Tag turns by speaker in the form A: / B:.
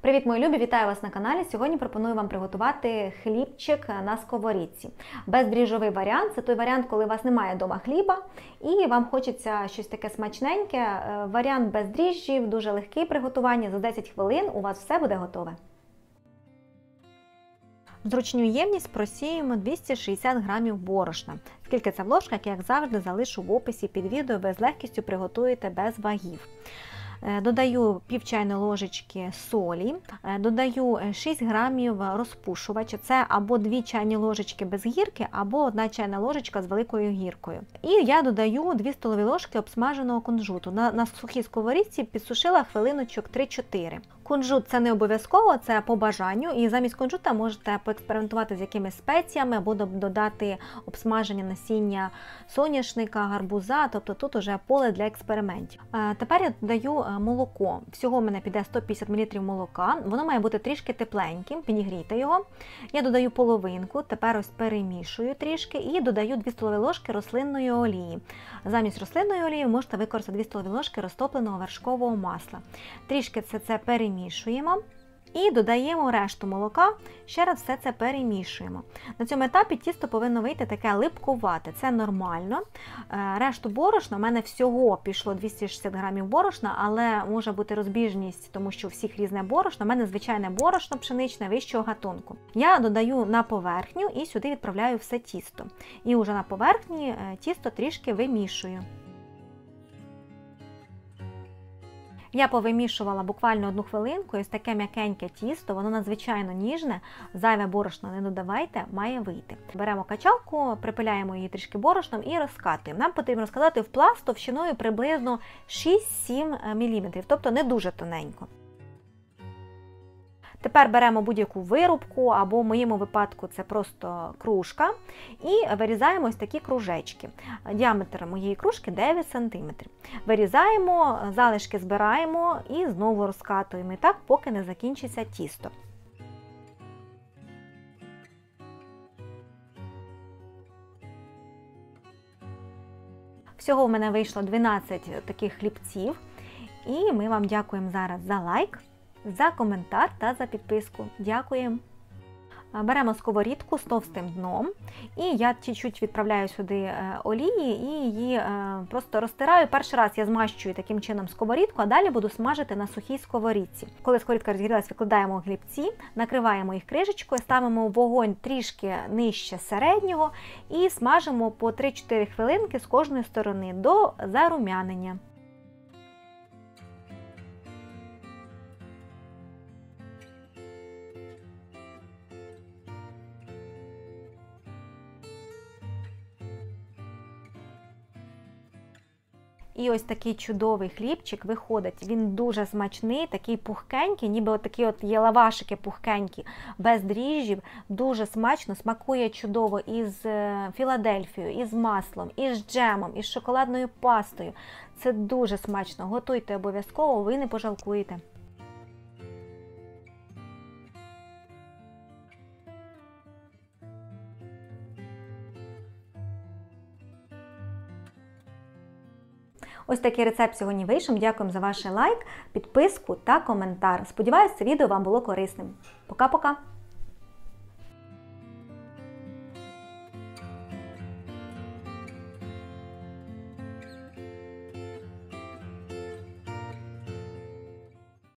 A: Привіт, мої любі! Вітаю вас на каналі. Сьогодні пропоную вам приготувати хлібчик на сковорідці. Бездріжджовий варіант це той варіант, коли у вас немає вдома хліба, і вам хочеться щось таке смачненьке. Е, Варіант без дріжджів, дуже легкий приготування. За 10 хвилин у вас все буде готове. Зручню ємність просіємо 260 грамів борошна. Скільки це в ложках, як завжди, залишу в описі під відео, ви з легкістю приготуєте без вагів. Е, Додаю пів чайної ложечки солі, е, додаю 6 грамів розпушувача. Це або 2 чайні ложечки без гірки, або 1 чайна ложечка з великою гіркою. І я додаю 2 столові ложки обсмаженого кунжуту. На, на сухій сковорідці підсушила хвилиночок 3-4. Кунжут це не обов'язково, це по бажанню. І замість кунжута можете поекспериментувати з якимись спеціями або додати обсмаження насіння соняшника, гарбуза, тобто тут уже поле для експериментів. Е, Тепер я додаю молоко. Всього в мене піде 150 мл молока. Воно має бути трішки тепленьким, підігрійте його. Я додаю половинку, тепер ось перемішую трішки і додаю 2 столові ложки рослинної олії. Замість рослинної олії можете використати 2 столові ложки розтопленого вершкового масла. Трішки це це перемішуємо. І додаємо решту молока, ще раз все це перемішуємо. На цьому етапі тісто повинно вийти таке липкувате, це нормально. Решту борошна, у мене всього пішло 260 грамів борошна, але може бути розбіжність, тому що у всіх різне борошно. У мене звичайне борошно пшеничне вищого гатунку. Я додаю на поверхню і сюди відправляю все тісто. І вже на поверхні тісто трішки вимішую. Я повимішувала буквально одну хвилинку, і ось таке м'якеньке тісто, воно надзвичайно ніжне, зайве борошно не додавайте, має вийти. Беремо качалку, припиляємо її трішки борошном і розкатуємо. Нам потрібно розкатати в пласт товщиною приблизно 6-7 мм, тобто не дуже тоненько. Тепер беремо будь-яку вирубку, або в моєму випадку це просто кружка, і вирізаємо ось такі кружечки. Діаметр моєї кружки 9 см. Вирізаємо, залишки збираємо і знову розкатуємо. І так, поки не закінчиться тісто. Всього в мене вийшло 12 таких хлібців. І ми вам дякуємо зараз за лайк за коментар та за підписку. Дякуємо! Беремо сковорідку з товстим дном, і я чуть-чуть відправляю сюди олії і її просто розтираю. Перший раз я змащую таким чином сковорідку, а далі буду смажити на сухій сковорідці. Коли сковорідка розгрілась, викладаємо глібці, накриваємо їх кришечкою, ставимо вогонь трішки нижче середнього і смажимо по 3-4 хвилинки з кожної сторони до зарум'янення. І ось такий чудовий хлібчик виходить. Він дуже смачний, такий пухкенький, ніби от такі от є лавашики пухкенькі, без дріжджів. Дуже смачно, смакує чудово із е, Філадельфією, із маслом, із джемом, із шоколадною пастою. Це дуже смачно. Готуйте обов'язково, ви не пожалкуєте. Ось такий рецепт сьогодні вийшов. Дякуємо за ваш лайк, підписку та коментар. Сподіваюсь, це відео вам було корисним. Пока-пока!